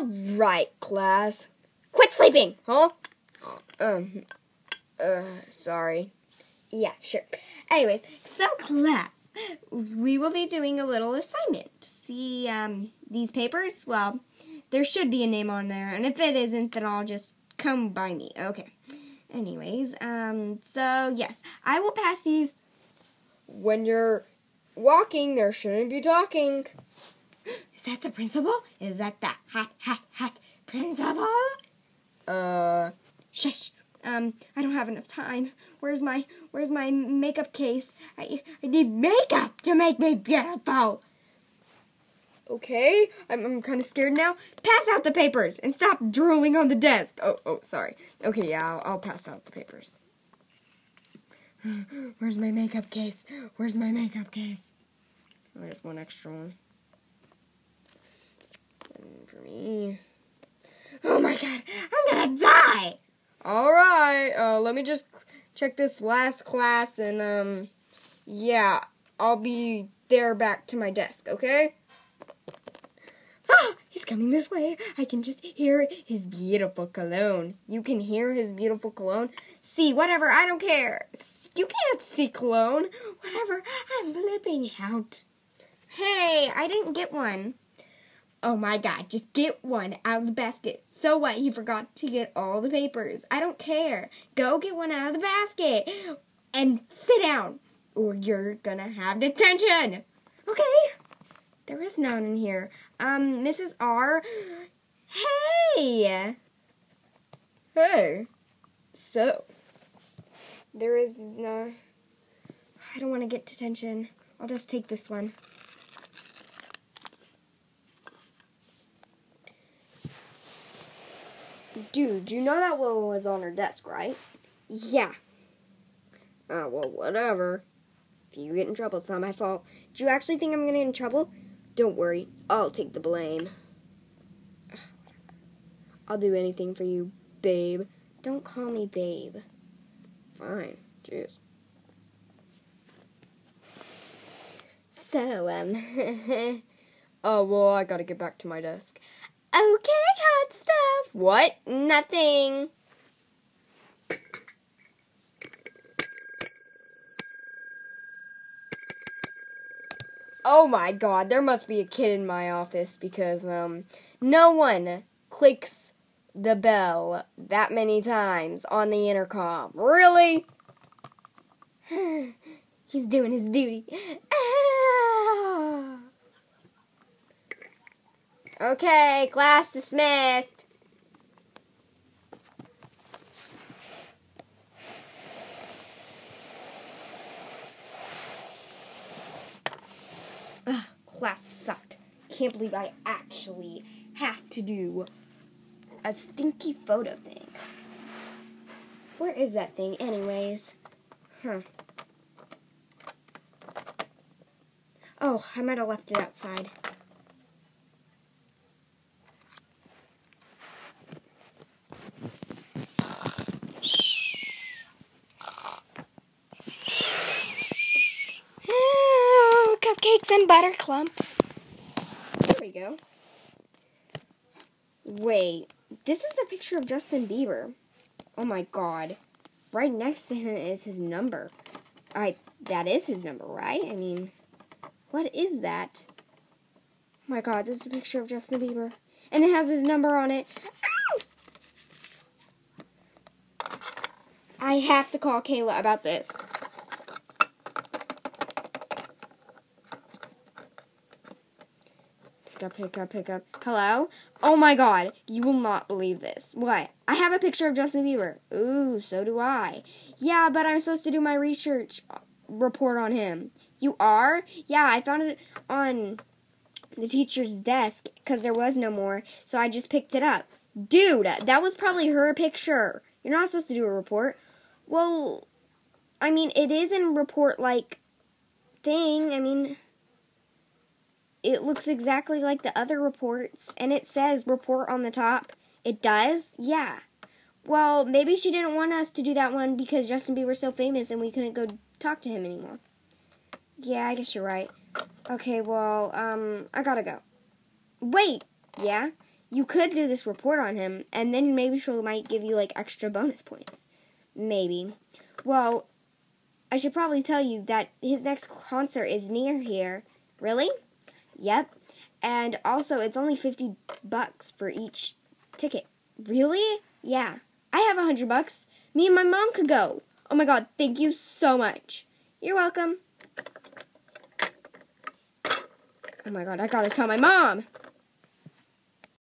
All right, class. Quit sleeping, huh? Um, uh, sorry. Yeah, sure. Anyways, so class, we will be doing a little assignment. See, um, these papers? Well, there should be a name on there, and if it isn't, then I'll just come by me. Okay. Anyways, um, so yes, I will pass these. When you're walking, there shouldn't be talking. Is that the principal? Is that the hot, hot, hot principal? Uh, shush. Um, I don't have enough time. Where's my Where's my makeup case? I I need makeup to make me beautiful. Okay, I'm I'm kind of scared now. Pass out the papers and stop drooling on the desk. Oh oh, sorry. Okay, yeah, I'll, I'll pass out the papers. Where's my makeup case? Where's my makeup case? Oh, there's one extra one. Oh my god, I'm gonna die! Alright, uh, let me just check this last class and, um, yeah, I'll be there back to my desk, okay? Ah, he's coming this way. I can just hear his beautiful cologne. You can hear his beautiful cologne? See, whatever, I don't care. You can't see cologne. Whatever, I'm flipping out. Hey, I didn't get one. Oh my god, just get one out of the basket. So what? He forgot to get all the papers. I don't care. Go get one out of the basket and sit down or you're gonna have detention. Okay? There is none in here. Um, Mrs. R. Hey! Hey. So, there is no. I don't want to get detention. I'll just take this one. Dude, you know that one was on her desk, right? Yeah. Oh, well, whatever. If you get in trouble, it's not my fault. Do you actually think I'm gonna get in trouble? Don't worry, I'll take the blame. I'll do anything for you, babe. Don't call me babe. Fine. Jeez. So, um. oh, well, I gotta get back to my desk. Okay, hot stuff. What? Nothing. Oh my god, there must be a kid in my office because um no one clicks the bell that many times on the intercom. Really? He's doing his duty. Okay, class dismissed. Ugh, class sucked. Can't believe I actually have to do a stinky photo thing. Where is that thing, anyways? Huh. Oh, I might have left it outside. Oh, cupcakes and butter clumps. There we go. Wait, this is a picture of Justin Bieber. Oh my god. Right next to him is his number. I that is his number, right? I mean, what is that? Oh my god, this is a picture of Justin Bieber. And it has his number on it. Ow! I have to call Kayla about this. Pick up, pick up, pick up. Hello? Oh my god, you will not believe this. What? I have a picture of Justin Bieber. Ooh, so do I. Yeah, but I'm supposed to do my research report on him. You are? Yeah, I found it on the teacher's desk because there was no more, so I just picked it up. Dude, that was probably her picture. You're not supposed to do a report. Well, I mean, it is in report like thing. I mean, it looks exactly like the other reports, and it says report on the top. It does? Yeah. Well, maybe she didn't want us to do that one because Justin Bieber's so famous and we couldn't go talk to him anymore. Yeah, I guess you're right. Okay, well, um, I gotta go. Wait, yeah? you could do this report on him, and then maybe she might give you like extra bonus points. Maybe. Well, I should probably tell you that his next concert is near here. Really? Yep. And also, it's only 50 bucks for each ticket. Really? Yeah. I have a 100 bucks. Me and my mom could go. Oh my god, thank you so much. You're welcome. Oh my god, I gotta tell my mom.